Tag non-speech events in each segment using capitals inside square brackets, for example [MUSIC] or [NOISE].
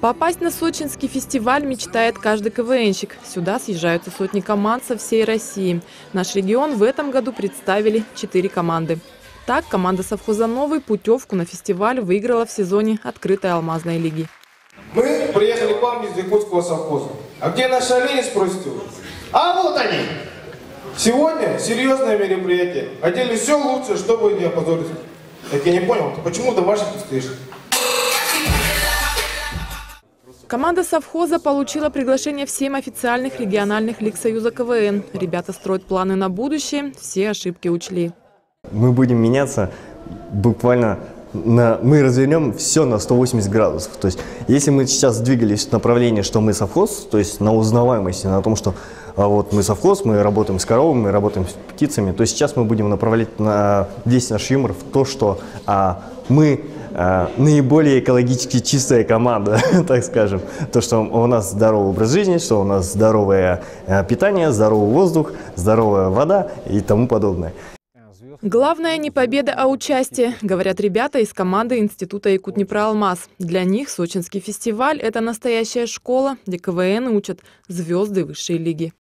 Попасть на сочинский фестиваль мечтает каждый КВНщик. Сюда съезжаются сотни команд со всей России. Наш регион в этом году представили четыре команды. Так, команда совхоза «Новый» путевку на фестиваль выиграла в сезоне открытой алмазной лиги. Мы приехали к вам из Якутского совхоза. А где наши олени, спросите вы? А вот они! Сегодня серьезное мероприятие. Одели все лучше, чтобы не опозориться. Так я не понял, почему домашних стоишь? Команда совхоза получила приглашение в семь официальных региональных лиг Союза КВН. Ребята строят планы на будущее, все ошибки учли. Мы будем меняться буквально на, мы развернем все на 180 градусов. То есть, если мы сейчас двигались в направлении, что мы совхоз, то есть на узнаваемости, на том, что а вот мы совхоз, мы работаем с коровами, мы работаем с птицами, то сейчас мы будем направлять на весь наш юмор в то, что а, мы а, наиболее экологически чистая команда, [LAUGHS] так скажем. То, что у нас здоровый образ жизни, что у нас здоровое а, питание, здоровый воздух, здоровая вода и тому подобное. Главное не победа, а участие, говорят ребята из команды Института Якутнепроалмаз. Для них сочинский фестиваль – это настоящая школа, где КВН учат звезды высшей лиги.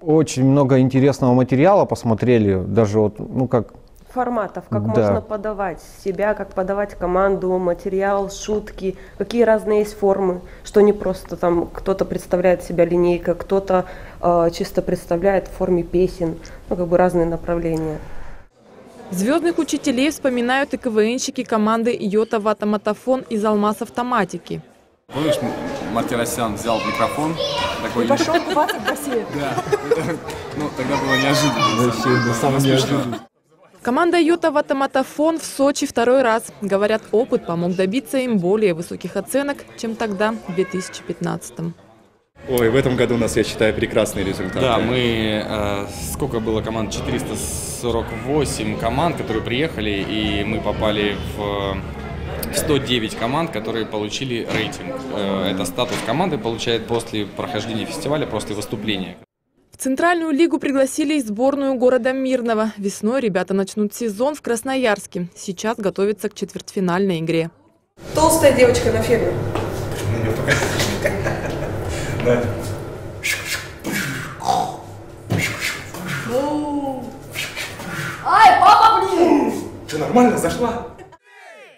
Очень много интересного материала посмотрели, даже вот, ну как форматов, как Да. можно подавать себя, как подавать команду, материал, шутки, какие разные есть формы, что не просто там кто-то представляет себя линейкой, кто-то э, чисто представляет в форме песен, ну как бы разные направления. Звездных учителей вспоминают и КВНщики команды «Йота Ватаматофон» из «Алмаз Автоматики». Помнишь, Мартиросян взял микрофон, такой... пошел купаться в бассейн. Да, это, [LAUGHS] ну тогда было неожиданно. Вообще, самое неожиданное. Команда «Йота Ватаматофон» в Сочи второй раз. Говорят, опыт помог добиться им более высоких оценок, чем тогда, в 2015 -м. Ой, в этом году у нас, я считаю, прекрасный результат. Да, мы... э, сколько было команд? 448 команд, которые приехали, и мы попали в... в 109 команд, которые получили рейтинг. Э, Это статус команды получает после прохождения фестиваля, после выступления. В Центральную лигу пригласили и сборную города Мирного. Весной ребята начнут сезон в Красноярске. Сейчас готовятся к четвертьфинальной игре. Толстая девочка на ферме. Что, нормально зашла?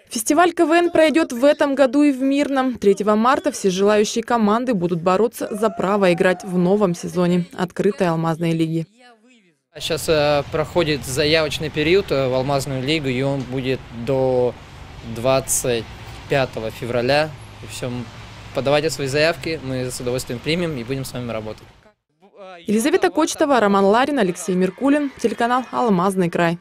Фестиваль КВН пройдет в этом году и в Мирном. 3 марта все желающие команды будут бороться за право играть в новом сезоне открытой алмазной лиги. Сейчас э, проходит заявочный период э, в Алмазную лигу, и он будет до 25 февраля. И все, подавайте свои заявки, мы с удовольствием примем и будем с вами работать. Елизавета Кочетова, Роман Ларин, Алексей Меркулин, телеканал «Алмазный край».